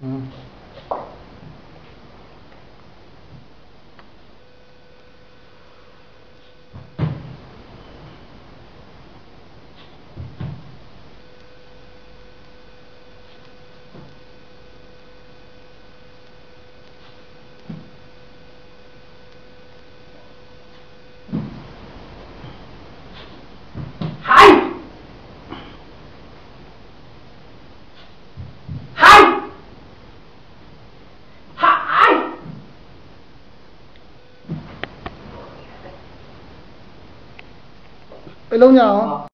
嗯。飞龙鸟。